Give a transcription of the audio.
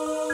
Oh.